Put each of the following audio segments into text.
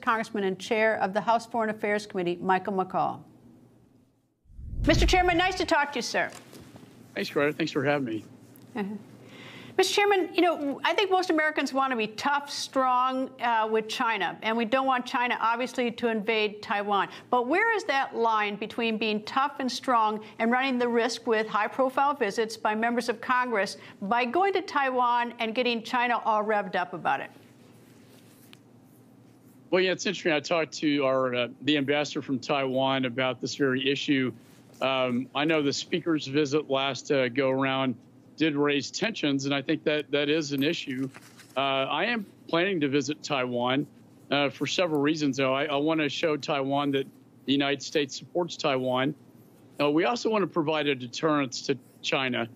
Congressman and Chair of the House Foreign Affairs Committee, Michael McCaul. Mr. Chairman, nice to talk to you, sir. Thanks, Greta. Thanks for having me. Uh -huh. Mr. Chairman, you know, I think most Americans want to be tough, strong uh, with China, and we don't want China, obviously, to invade Taiwan. But where is that line between being tough and strong and running the risk with high-profile visits by members of Congress by going to Taiwan and getting China all revved up about it? Well, yeah, it's interesting. I talked to our uh, the ambassador from Taiwan about this very issue. Um, I know the speaker's visit last uh, go around did raise tensions, and I think that that is an issue. Uh, I am planning to visit Taiwan uh, for several reasons, though. I, I want to show Taiwan that the United States supports Taiwan. Uh, we also want to provide a deterrence to China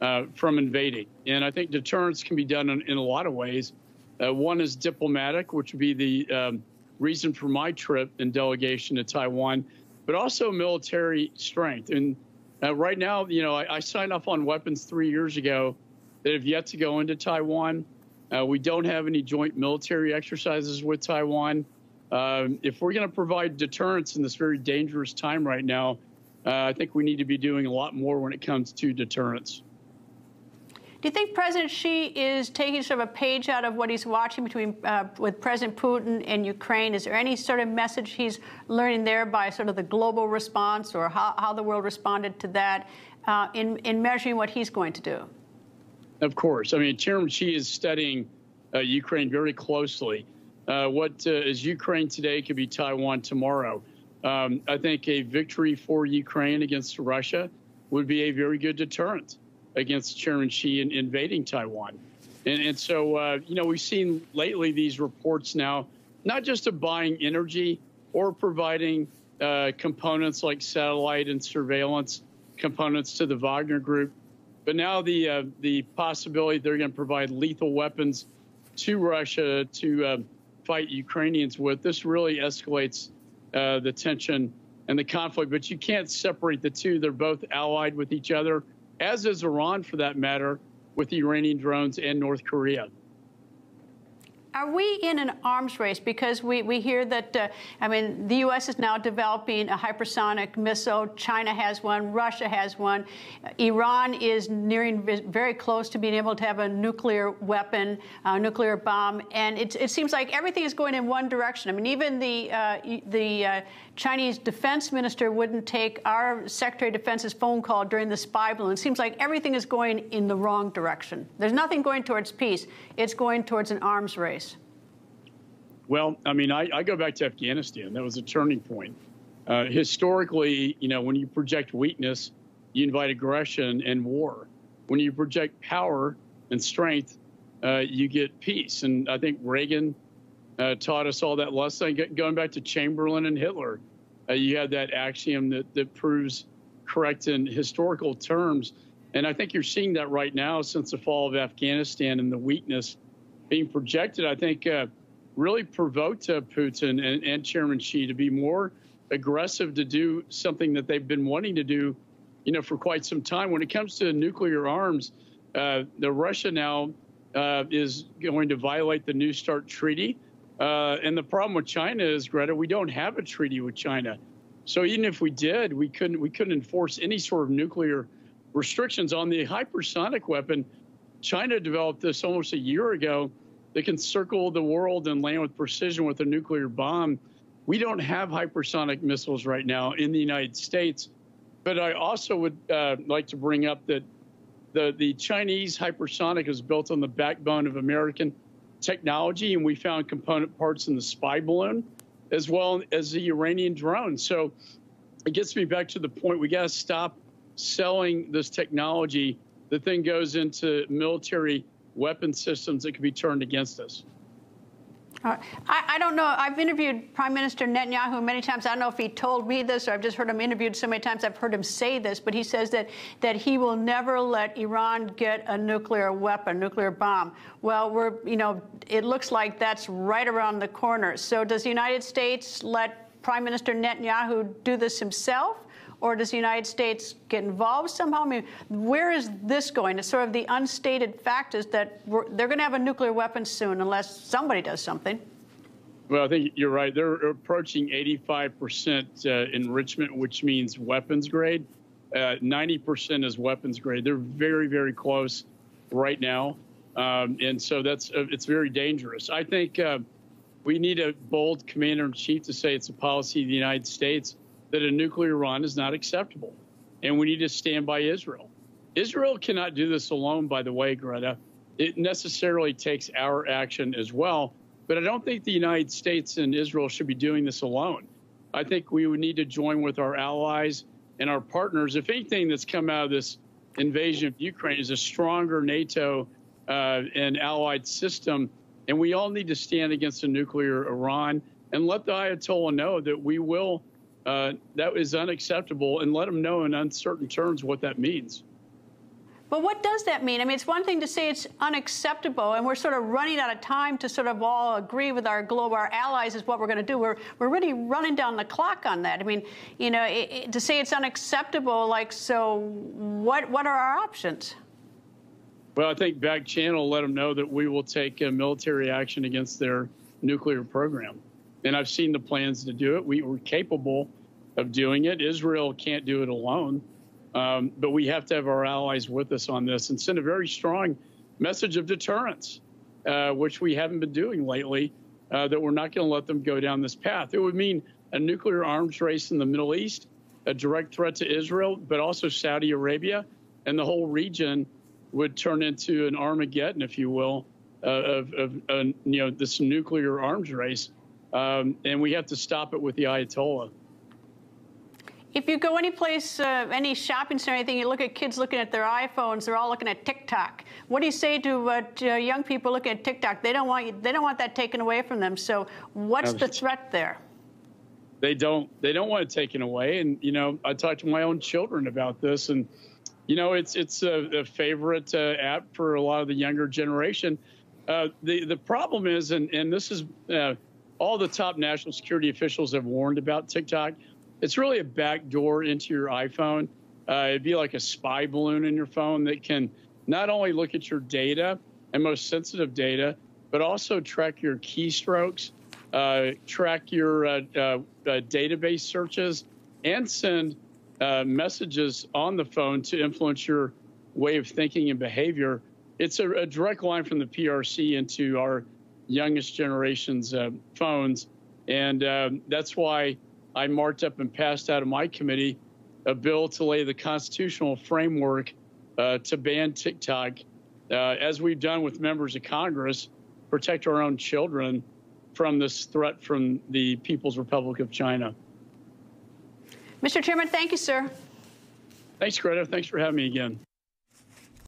uh, from invading, and I think deterrence can be done in, in a lot of ways. Uh, one is diplomatic, which would be the um, reason for my trip and delegation to Taiwan, but also military strength. And uh, right now, you know, I, I, signed off on weapons three years ago that have yet to go into Taiwan. Uh, we don't have any joint military exercises with Taiwan. Um, if we're going to provide deterrence in this very dangerous time right now, uh, I think we need to be doing a lot more when it comes to deterrence. Do you think President Xi is taking sort of a page out of what he's watching between uh, with President Putin and Ukraine? Is there any sort of message he's learning there by sort of the global response or how, how the world responded to that uh, in, in measuring what he's going to do? Of course. I mean, Chairman Xi is studying uh, Ukraine very closely. Uh, what uh, is Ukraine today could be Taiwan tomorrow. Um, I think a victory for Ukraine against Russia would be a very good deterrent against Chairman Xi in invading Taiwan. And, and so, uh, you know, we've seen lately these reports now, not just of buying energy or providing uh, components like satellite and surveillance components to the Wagner Group, but now the uh, the possibility they're going to provide lethal weapons to Russia to uh, fight Ukrainians with. This really escalates uh, the tension and the conflict. But you can't separate the two; they're both allied with each other as is Iran for that matter, with the Iranian drones and North Korea. Are we in an arms race? Because we, we hear that, uh, I mean, the U.S. is now developing a hypersonic missile. China has one. Russia has one. Iran is nearing very close to being able to have a nuclear weapon, a nuclear bomb. And it, it seems like everything is going in one direction. I mean, even the, uh, the uh, Chinese defense minister wouldn't take our Secretary of Defense's phone call during the spy balloon. It seems like everything is going in the wrong direction. There's nothing going towards peace. It's going towards an arms race. Well, I mean, I, I go back to Afghanistan. That was a turning point. Uh, historically, you know, when you project weakness, you invite aggression and war. When you project power and strength, uh, you get peace. And I think Reagan uh, taught us all that lesson. Going back to Chamberlain and Hitler, uh, you had that axiom that, that proves correct in historical terms. And I think you're seeing that right now since the fall of Afghanistan and the weakness being projected. I think uh, really provoked uh, Putin and, and Chairman Xi to be more aggressive to do something that they've been wanting to do, you know, for quite some time. When it comes to nuclear arms, uh, the Russia now uh, is going to violate the New START treaty. Uh, and the problem with China is, Greta, we don't have a treaty with China. So even if we did, we couldn't we couldn't enforce any sort of nuclear restrictions on the hypersonic weapon. China developed this almost a year ago. They can circle the world and land with precision with a nuclear bomb. We don't have hypersonic missiles right now in the United States. But I also would uh, like to bring up that the, the Chinese hypersonic is built on the backbone of American technology, and we found component parts in the spy balloon as well as the Iranian drone. So it gets me back to the point we got to stop selling this technology. The thing goes into military weapon systems that could be turned against us. Uh, I, I, don't know. I've interviewed Prime Minister Netanyahu many times. I don't know if he told me this or I've just heard him interviewed so many times I've heard him say this, but he says that, that he will never let Iran get a nuclear weapon, nuclear bomb. Well, we're, you know, it looks like that's right around the corner. So does the United States let Prime Minister Netanyahu do this himself? Or does the United States get involved somehow? I mean, where is this going? It's sort of the unstated fact is that they're going to have a nuclear weapon soon unless somebody does something. Well, I think you're right. They're approaching 85% uh, enrichment, which means weapons grade. Uh, 90% is weapons grade. They're very, very close right now, um, and so that's uh, it's very dangerous. I think uh, we need a bold commander in chief to say it's a policy of the United States that a nuclear Iran is not acceptable, and we need to stand by Israel. Israel cannot do this alone. By the way, Greta, it necessarily takes our action as well. But I don't think the United States and Israel should be doing this alone. I think we would need to join with our allies and our partners. If anything that's come out of this invasion of Ukraine is a stronger NATO uh, and allied system, and we all need to stand against a nuclear Iran and let the Ayatollah know that we will. Uh, that is unacceptable, and let them know in uncertain terms what that means. But what does that mean? I mean, it's one thing to say it's unacceptable, and we're sort of running out of time to sort of all agree with our global, our allies is what we're going to do. We're, we're really running down the clock on that. I mean, you know, it, it, to say it's unacceptable, like, so what, what are our options? Well, I think back channel let them know that we will take military action against their nuclear program. And I've seen the plans to do it. We, we're capable of doing it. Israel can't do it alone. Um, but we have to have our allies with us on this and send a very strong message of deterrence, uh, which we haven't been doing lately, uh, that we're not going to let them go down this path. It would mean a nuclear arms race in the Middle East, a direct threat to Israel, but also Saudi Arabia, and the whole region would turn into an Armageddon, if you will, uh, of, of uh, you know this nuclear arms race. Um, and we have to stop it with the Ayatollah. If you go any place, uh, any shopping center, anything, you look at kids looking at their iPhones. They're all looking at TikTok. What do you say to, uh, to young people looking at TikTok? They don't want you, they don't want that taken away from them. So, what's the threat there? They don't. They don't want it taken away. And you know, I talked to my own children about this, and you know, it's it's a, a favorite uh, app for a lot of the younger generation. Uh, the the problem is, and and this is uh, all the top national security officials have warned about TikTok it's really a back door into your iPhone. Uh, it'd be like a spy balloon in your phone that can not only look at your data and most sensitive data, but also track your keystrokes, uh, track your uh, uh, uh database searches, and send uh, messages on the phone to influence your way of thinking and behavior. It's a, a direct line from the PRC into our youngest generation's phones. And um, that's why I marked up and passed out of my committee a bill to lay the constitutional framework uh, to ban TikTok, uh, as we've done with members of Congress, protect our own children from this threat from the People's Republic of China. Mr. Chairman, thank you, sir. Thanks, Greta. Thanks for having me again.